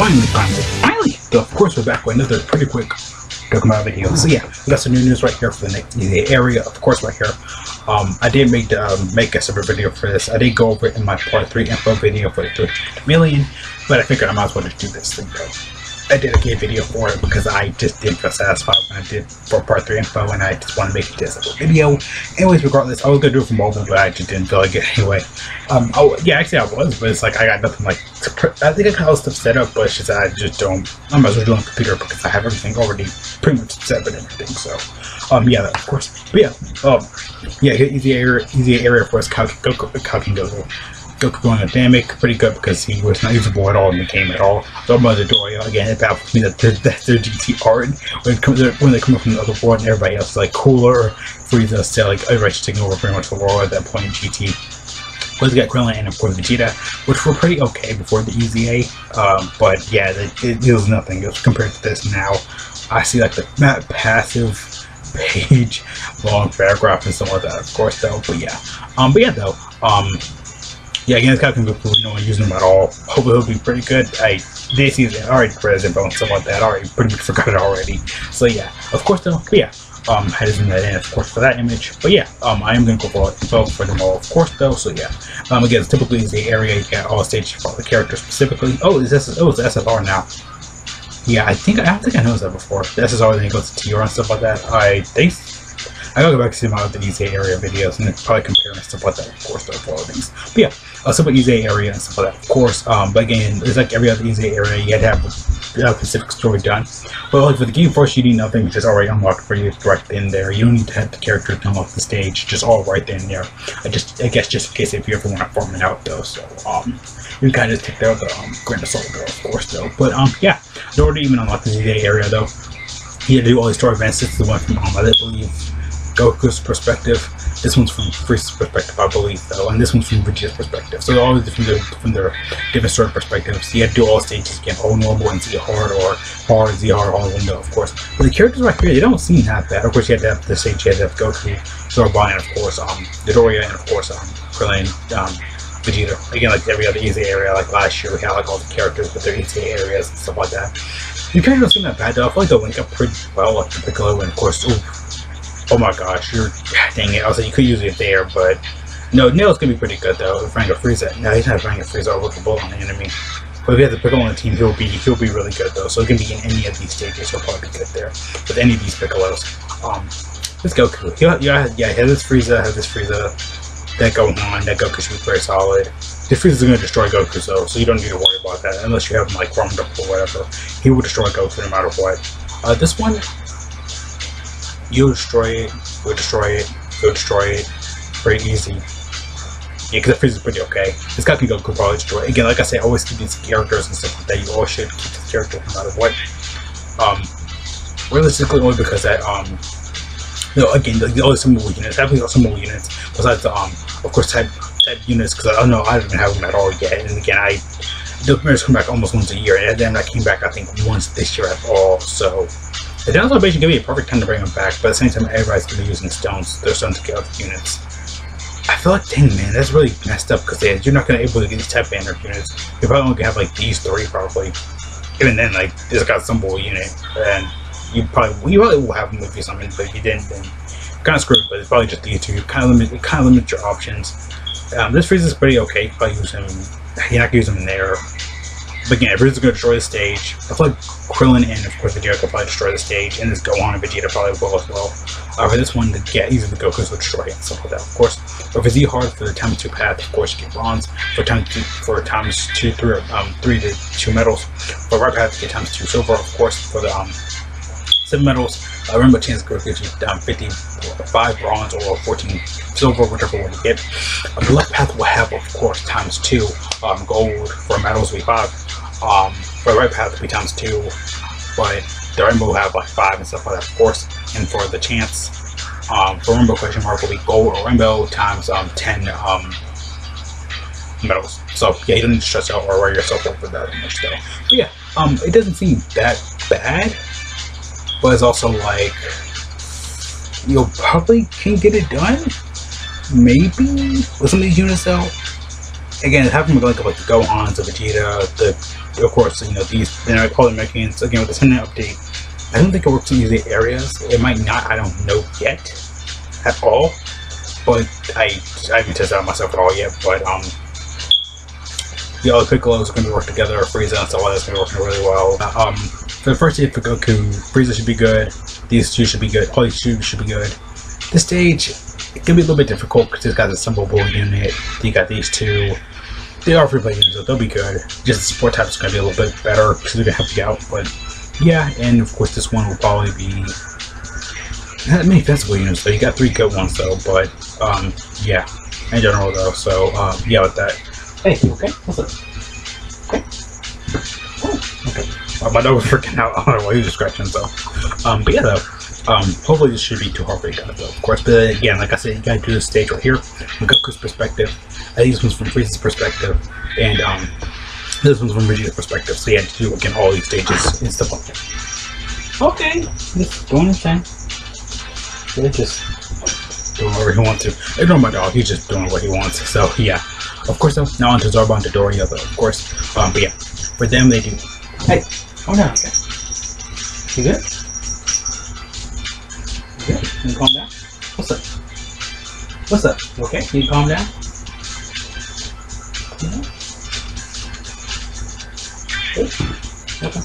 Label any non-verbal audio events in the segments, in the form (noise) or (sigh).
finally, finally, finally! So of course we're back with another pretty quick Dokkan video. So yeah, we got some new news right here for the the area, of course, right here. Um, I did make the, um, make a separate video for this. I did go over it in my part three info video for the 3 million, but I figured I might as well just do this thing though I did a video for it because I just didn't feel satisfied when I did for part 3 info and I just want to make just a video. Anyways, regardless, I was going to do it for mobile, but I just didn't feel like it anyway. Um, oh, yeah, actually I was, but it's like I got nothing like, I think I got all stuff set up, but it's just I just don't, I might as well do it on computer because I have everything already pretty much set up and everything, so. Um, yeah, of course. But yeah, um, yeah, easy area, easy area for us, Kalkin Goku. Goku going dynamic pretty good because he was not usable at all in the game at all. So Mother Doria again it baffles me that that's their GT art when it comes when they come up from the other world and everybody else is like cooler. Frieza still like everybody's taking over pretty much the world at that point in GT. Let's get Krillin and of course Vegeta, which were pretty okay before the EZA. Um, but yeah, it, it was nothing compared to this now. I see like the passive page (laughs) long paragraph and stuff like that, of course though. But yeah, um, but yeah though, um, yeah, against Captain Goku, no one using him at all. Hopefully he'll be pretty good. I did see that already present, but something like that. I already pretty much forgot it already. So yeah, of course though, but yeah. Um, to zoom that in, of course, for that image. But yeah, um, I am going to go for info for them all, of course, though. So yeah, um, again, typically is the area you got all stages for the character specifically. Oh, is this? Oh, it's SFR now. Yeah, I think I don't think I know that before. The SSR then goes to TR and stuff like that. I think I go back to see my other EZA area videos and it's probably compare and stuff like that, of course, for all things. But yeah, uh, some EZA area and stuff like that, of course. Um, but again, it's like every other EZA area, you had to have a specific story done. But like for the game Force, you need nothing, which is already unlocked for you It's right in there. You don't need to have the character come off the stage, just all right there in there. I just, I guess, just in case if you ever want to farm it out, though. So, um, you can kind of take that with a um, grain of salt, though, of course, though. But um, yeah, in order to even unlock the EZA area, though, you had to do all these story events. This is the one from um, I believe Goku's perspective. This one's from Frieza's perspective, I believe, though, and this one's from Vegeta's perspective. So they're all from their, from their different sort of perspectives. You have to do all stages again, all normal and Z hard, or hard, Z hard, all window, of course. But the characters right here, they don't seem that bad. Of course, you have to have the stage, you have to have Goku, Zarbon, and of course, um, Dodoria, and of course, um, Krillin, um, Vegeta. Again, like every other easy area, like last year, we had like all the characters with their easy areas and stuff like that. The characters don't seem that bad though. I feel like they link up pretty well, like Piccolo, and of course, ooh, Oh my gosh, you're dang it. I was like, you could use it there, but no, Nail's gonna be pretty good though. If Franco Frieza, no, he's not Franco Frieza overlookable on the enemy. But if he has the Piccolo on the team, he'll be he'll be really good though. So he can be in any of these stages. He'll probably be good there with any of these Piccolos. Um, let's go. He'll, yeah, yeah, he has this Frieza, has this Frieza. That Gohan, that Goku should be very solid. This Frieza's gonna destroy Goku though, so you don't need to worry about that unless you have him like up or whatever. He will destroy Goku no matter what. Uh, this one, you'll destroy it, you'll destroy it, you'll destroy it. Very easy. Yeah, because the freeze is pretty okay. This guy can go could probably destroy it. Again, like I say, always keep these characters and stuff like that. You always should keep the character no matter what. Um, realistically, only because that, um, you know, again, the, the only some units, definitely some more units, besides the, um, of course, type, type units, because I don't know, I don't even have them at all yet. And again, I, the premieres come back almost once a year, and then I came back, I think, once this year at all, so the downside basically give me a perfect time to bring them back, but at the same time, everybody's going to be using stones. They're stones to get out the units. I feel like, dang man, that's really messed up because you're not going to be able to get these type banner units. You're probably only going to have like these three, probably. Even then, like, this got some bull unit, and you probably, you probably will have them if you summon, but if you didn't, then kind of screwed, but it's probably just these two. You kind of limit, you kind of limit your options. Um, this freeze is pretty okay. Probably use him, you're not to use him in there. But again, Riz's going to destroy the stage, I feel like Krillin and of course Vegeta will probably destroy the stage, and this Gohan and Vegeta probably will as well. Uh, for this one, the get easy the Goku's will destroy it and stuff like that, of course. But for Z hard for the times two path, of course you get bronze. For times two for times two three um three to two medals. For right path you get times two silver, of course, for the um seven medals. Uh, Rainbow Chance gives you um, 55 bronze or 14 silver, whichever one you get. Uh, the left path will have, of course, times two um, gold for medals be five. Um, for the right path be times two, but the rainbow have like five and stuff like that, of course. And for the chance, um, for rainbow question mark will be gold or rainbow times um, 10 um, medals. So yeah, you don't need to stress out or worry yourself over that much though. But yeah, um, it doesn't seem that bad, but it's also like you'll probably can get it done. Maybe with some of these units though. Again, it having like like the Gohans, the Vegeta, the of course, you know, these dynamic polling mechanics, again, with the 10 update, I don't think it works in these areas. It might not, I don't know yet at all. But I, I haven't tested out myself at all yet, but, um, the other Piccolos going to work together, Frieza and stuff like that's going to be working really well. Uh, um, for the first stage for Goku, Frieza should be good, these two should be good, all these two should be good. This stage, it can be a little bit difficult because it's got the assemblable unit, you got these two, they are free play units, so they'll be good. Just the support type is going to be a little bit better because they're going to help you out, but yeah, and of course this one will probably be not many defensible units, so you got three good ones though, but um, yeah, in general though, so um, yeah, with that. Hey, you okay? What's up? Okay. Oh, okay. My dog was freaking out. (laughs) I don't know why he was scratching, so. Um, but yeah, though. Um, hopefully this should be too hard for you guys, though, of course. But again, like I said, you gotta do this stage right here from Goku's perspective. I think this one's from Frieza's perspective, and um, this one's from Vegeta's perspective. So you yeah, to do again all these stages and stuff like that. Okay, just doing his thing. Yeah, just doing whatever he wants to. Ignore my dog. He's just doing what he wants. So yeah. Of course, though, now onto Zarbon Dodoria, though, of course. Um, but yeah, for them, they do. Hey, oh no, okay? You good? Can you calm down? What's up? What's up? You okay? Can you calm down? Yeah. Okay.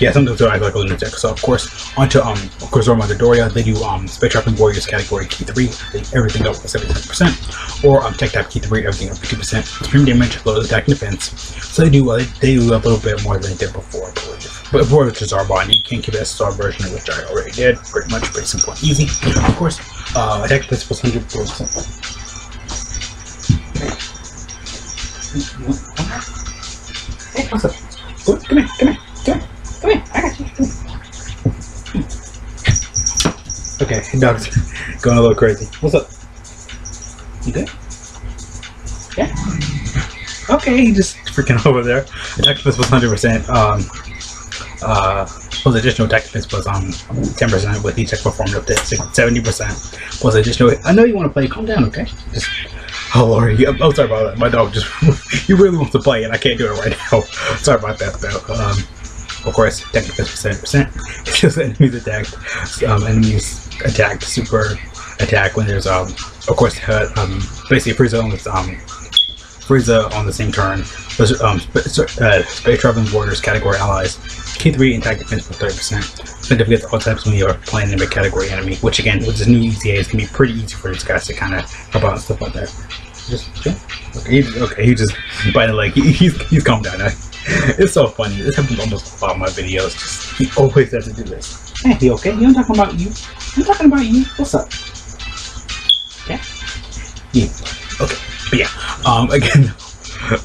Yeah, sometimes I like a lunatic. So of course, onto um, of course, Zarbon Dodoria, they do um, Space Warriors category key three, everything up to seventy seven percent, or um, Tech Type key three, everything up fifty percent, extreme damage, low attack and defense. So they do uh, they do a little bit more than they did before, I believe. But before it's Zarbon, you can keep it as Star version, which I already did, pretty much, pretty simple and easy. Of course, uh, attack defense was hundred percent. Hey, what's up? Come here, come here. Come here, Okay, dog's (laughs) going a little crazy. What's up? You good? Yeah? Okay, he just freaking (laughs) over there. Attack defense was 100%. Um, uh, plus additional attack defense was um 10% with each attack performed up to 70%. Plus additional. I know you want to play. Calm down, okay? Just. (laughs) Oh lord, yeah, oh sorry about that. My dog just he really wants to play and I can't do it right now. Sorry about that though. Um, of course, attack defense percent percent. Because enemies attacked, um, enemies attacked super attack when there's um, of course, uh, um, basically Frieza on this um, Frieza on the same turn. Those um, sp- uh, space traveling warriors category allies. Key three attack defense for thirty percent. Significant all types when you are playing in a category enemy, which again with this new EZA is gonna be pretty easy for these guys to kind of help out and stuff like that. Just. Okay, he, okay, he just by the leg. He, he's he's calmed down. Now. (laughs) It's so funny. This happens almost all my videos. Just he always has to do this. Hey, you okay? You I'm talking about you. I'm talking about you. What's up? Yeah. Yeah. Okay. But yeah. Um. (laughs) Again.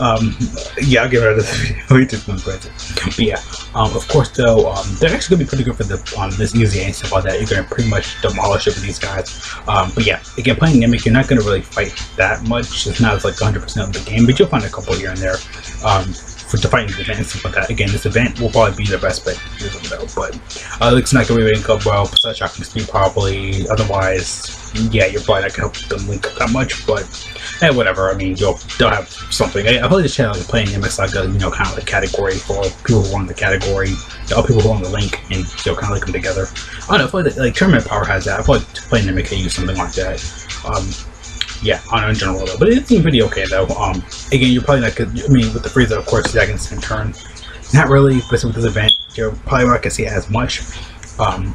Um. Yeah. I'll get rid of this video. We just crazy. But yeah. Um. Of course, though. Um. They're actually gonna be pretty good for the um this easy and stuff like that. You're gonna pretty much demolish it with these guys. Um. But yeah. Again, Planet Namek, you're not gonna really fight that much. It's not like 100 percent of the game, but you'll find a couple here and there. Um for the event and stuff like that. Again, this event will probably be the best bet though, but uh, looks like we link up well, besides shocking speed probably. Otherwise, yeah, you're probably not gonna help them link up that much, but hey, whatever. I mean, you'll they'll have something. I, I play this channel like playing MX like a you know kind of like category for people who want the category, other people who want the link, and you'll kind of link them together. I don't know. I feel like, like Tournament Power has that. I feel like playing can use something like that. Um, yeah, on a general level. But it seemed pretty okay though. Um, again, you're probably not gonna. I mean, with the Frieza, of course, that can same turn. Not really, but with this event, you're probably not gonna see as much. Um,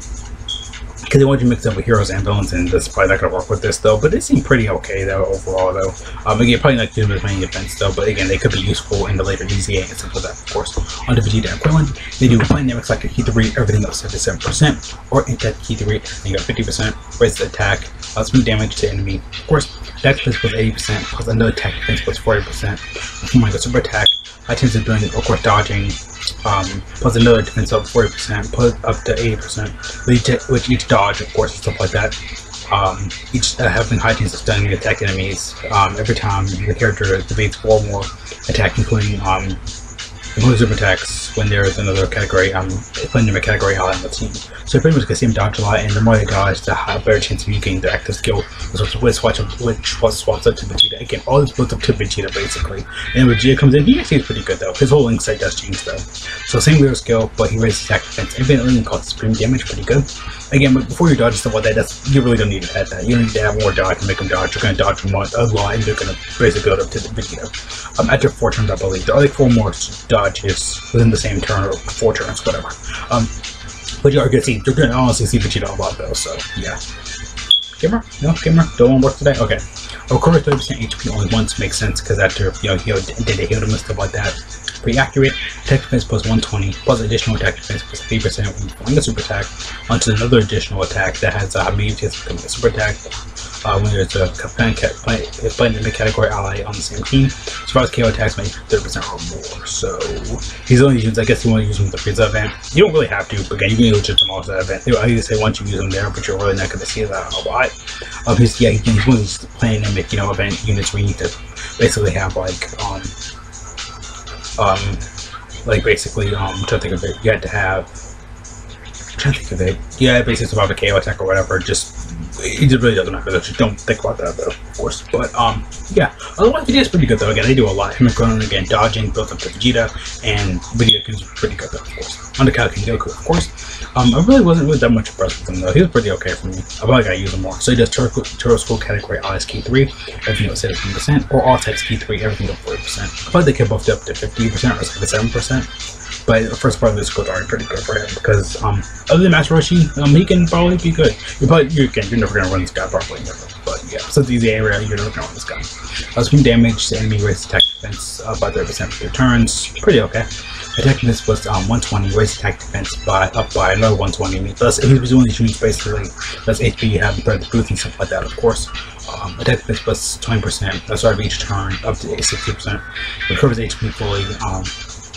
because they want you to mix up with heroes and villains, and that's probably not gonna work with this though. But it seemed pretty okay though overall though. Um, again, probably not doing as many events though, but again, they could be useful in the later EZA and stuff like that. Of course, on the Vegeta Krillin, they do dynamics like a key three, everything up seventy seven percent, or in key three, and you got fifty percent, raise the attack, uh, speed damage to enemy. Of course, defense was eighty percent, plus another attack defense was forty percent. Oh my god, super attack. I tend to doing of course dodging, um, plus another defense up 40%, plus up to 80%, with each, dodge, of course, and stuff like that. Um, each uh, having high chance of stunning attack enemies um, every time the character evades four more attack, including um, super attacks when there's another category, um, playing them a category ally on the team. So pretty much can see him dodge a lot, and the more they dodge, the higher, better chance of you getting the active skill, which, which, swatch, which was swaps up to Vegeta. Again, all this builds up to Vegeta basically. And Vegeta comes in, he actually is pretty good though. His whole link set does change though. So same weird skill, but he raises attack defense infinitely and causes supreme damage, pretty good. Again, before you dodge stuff like that, that's you really don't need to add that. You don't need to have more dodge to make them dodge. You're gonna dodge them a lot, and they're gonna basically go up to the Vegeta. Um, after four turns, I believe there are like four more dodges within the same turn or four turns, whatever. Um, but you are gonna see, you're gonna honestly see Vegeta a lot though. So yeah. Gamer? No, gamer? Don't want to work today? Okay. Of course, 30% HP only once makes sense because after you know he did they heal them and stuff like that. Pretty accurate. Attack defense plus 120 plus additional attack defense plus 3% when flying a super attack onto another additional attack that has a medium chance of becoming a super attack uh, when there's a playing, playing in the category ally on the same team. As far as KO attacks, make 30% or more. So he's only using, I guess you want to use him with the Frieza event. You don't really have to, but again, you can use him off that event. I usually say once you use him there, but you're really not going to see that a lot. Um, he's, yeah, he's these playing in you know, event units where you need to basically have like, um, um, like basically, um, I'm trying to think of it, you had to have, I'm trying to think of it, yeah, basically survive a KO attack or whatever, just just really doesn't matter. Just don't think about that though, of course. But um, yeah. Otherwise, Vegeta's pretty good though. Again, they do a lot. Him and Krillin again dodging, built up to Vegeta, and Vegeta is pretty good though, of course. Undercow King Goku, of course. Um, I really wasn't really that much impressed with him though. He was pretty okay for me. I probably gotta use him more. So he does Turtle School category Alice Key 3, everything else 17%, or all types Key 3, everything else 40%. I thought they could buff up to 50% or 77%. But the first part of this squad already pretty good for him because um, other than Master Roshi, um, he can probably be good. You probably you can you're never gonna run this guy properly, never. But yeah, so the area, you're never gonna run this guy. Uh, screen damage, the enemy raise attack defense uh, by 30% for turns, pretty okay. Defense was um, 120, raise attack defense by up by another 120. Thus, if he was doing these units basically, less HP you have threat boost and stuff like that, of course. Um, attack defense plus 20%, that's of each turn, up to 60%. Recovers HP fully. Um,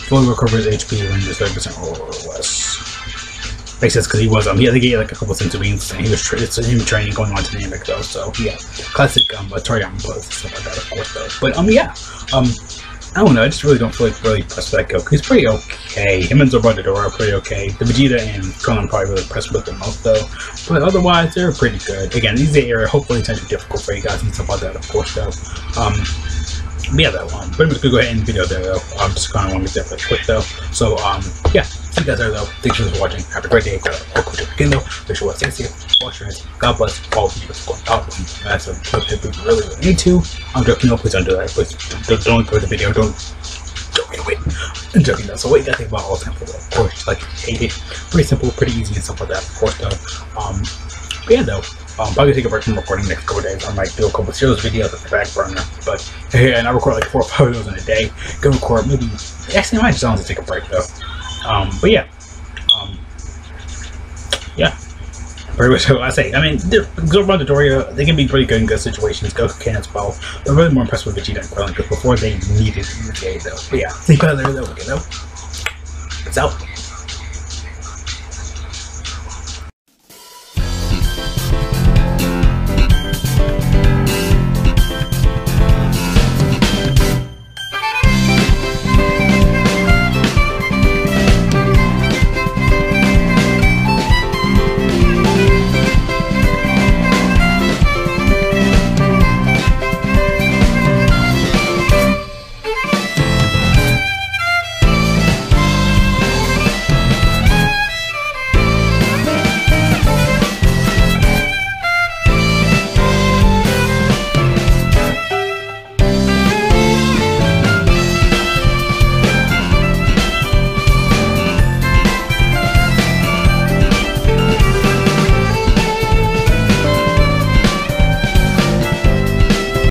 fully recovers HP when just 30% or less. Makes sense because he was um he I think he had like a couple centuries and he was tra- it's him training going on to Namek though so yeah classic um Toriyama pose stuff like that of course though but um yeah um I don't know I just really don't feel like really pressed that Goku he's pretty okay him and Zarbon Dodoria are pretty okay the Vegeta and Krillin probably really pressed with the most though but otherwise they're pretty good again these are the area hopefully it's not too difficult for you guys and stuff like that of course though um yeah, that one. But I'm just gonna go ahead and video there though. I'm just kind of want to make that quick though. So um, yeah, see you guys there though. Thanks for watching. Have a great day. Go to again though. Make sure to stay safe. Wash your hands. God bless all of you that's going out with massive clip if you really, really need to. I'm joking. No, please don't do that. Please don't, don't enjoy the video. Don't. Don't get away. I'm joking though. So what you gotta think about all for though. Of course, like hate it. Pretty simple, pretty easy and stuff like that. Of course though. Um, but yeah though. Um, probably take a break from recording next couple days. I might do a couple serious videos at the back burner. But hey, (laughs) and I record like four videos in a day. Go record maybe. Actually, I might just honestly take a break though. Um, but yeah. Um, yeah. Pretty much (laughs) what I say. I mean, Zarbon and Dodoria, they can be pretty good in good situations. Goku can as well. I'm really more impressed with Vegeta and Krillin because before they needed EZA though. But yeah, (laughs) you guys later though. Okay, though. It's out.